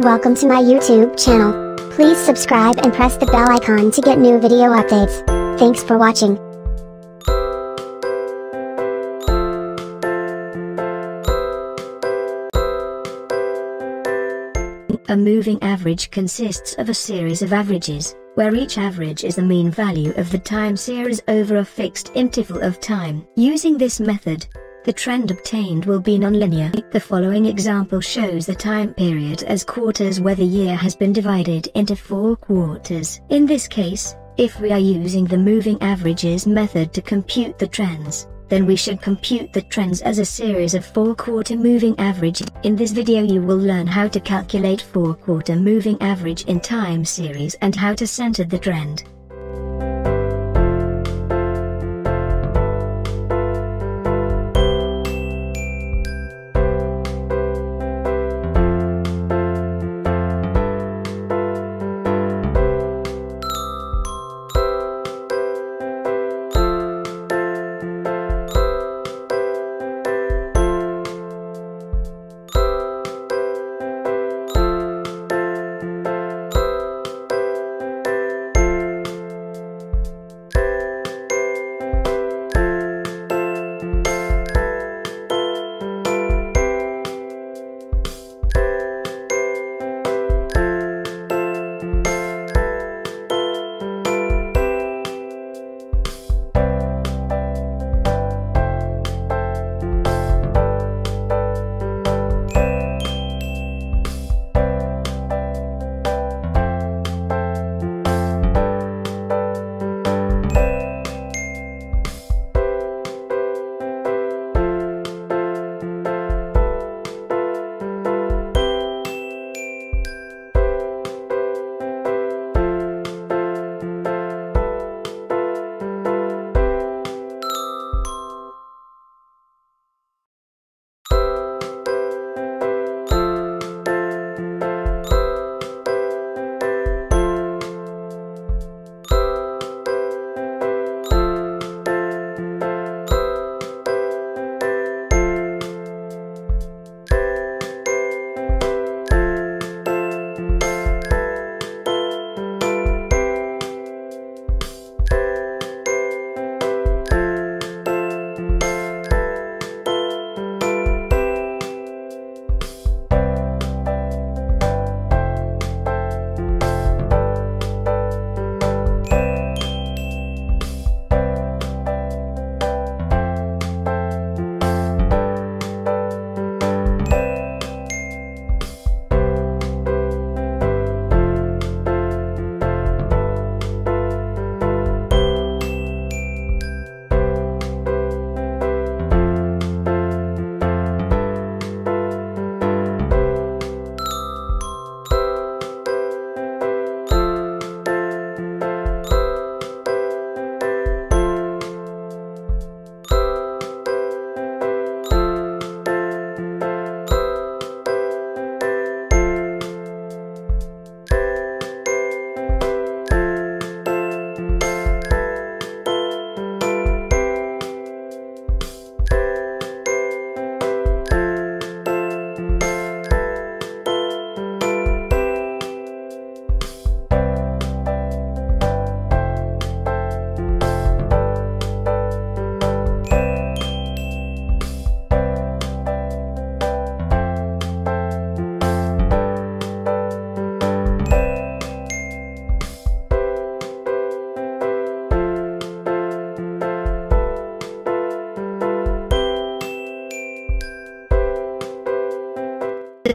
Welcome to my YouTube channel. Please subscribe and press the bell icon to get new video updates. Thanks for watching. A moving average consists of a series of averages, where each average is the mean value of the time series over a fixed interval of time. Using this method, the trend obtained will be nonlinear. The following example shows the time period as quarters where the year has been divided into four quarters. In this case, if we are using the moving averages method to compute the trends, then we should compute the trends as a series of 4-quarter moving average. In this video you will learn how to calculate 4-quarter moving average in time series and how to center the trend.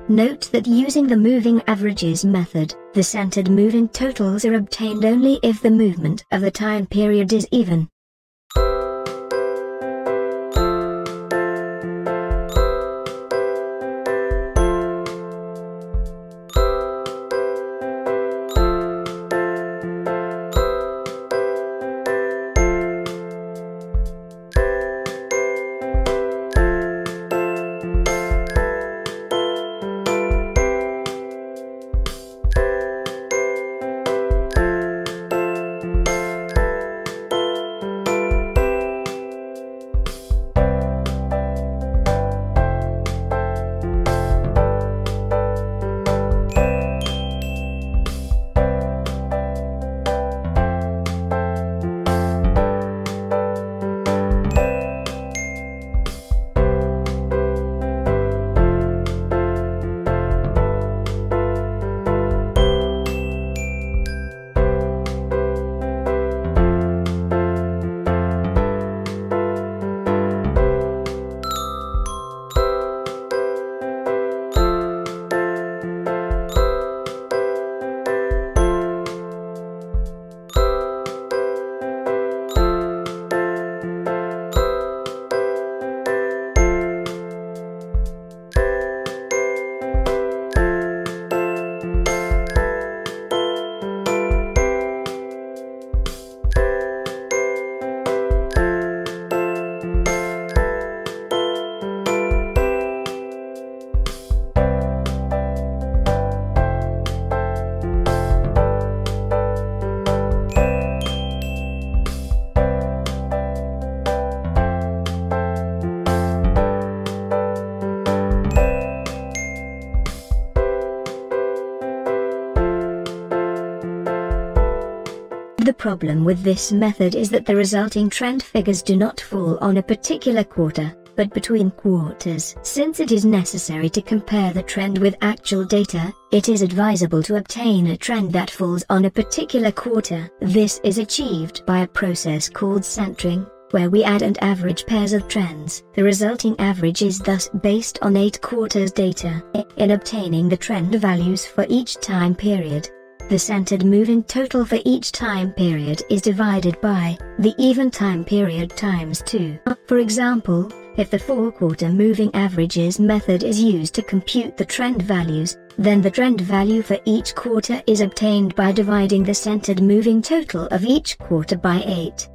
Note that using the moving averages method, the centered moving totals are obtained only if the movement of the time period is even. The problem with this method is that the resulting trend figures do not fall on a particular quarter, but between quarters. Since it is necessary to compare the trend with actual data, it is advisable to obtain a trend that falls on a particular quarter. This is achieved by a process called centering, where we add and average pairs of trends. The resulting average is thus based on 8 quarters data. In obtaining the trend values for each time period, the centered moving total for each time period is divided by the even time period times 2. For example, if the 4-quarter moving averages method is used to compute the trend values, then the trend value for each quarter is obtained by dividing the centered moving total of each quarter by 8.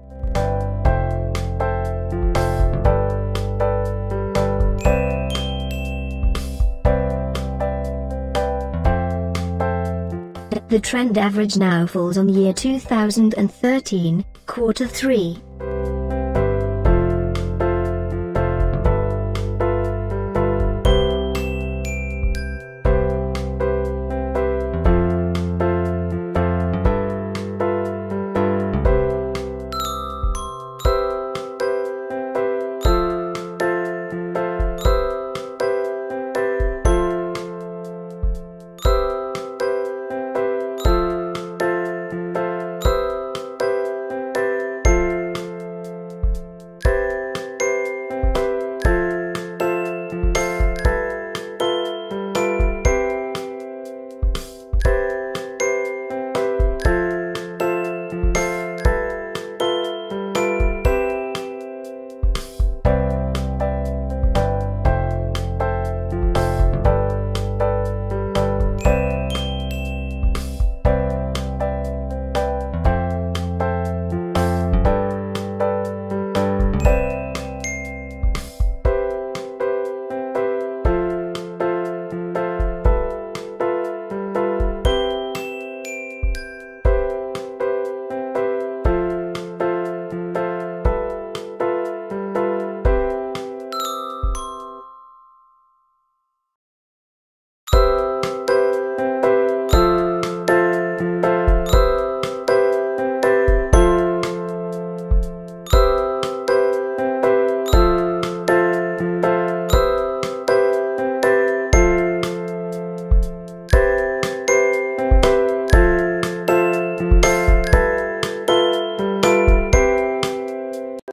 The trend average now falls on year 2013, quarter 3.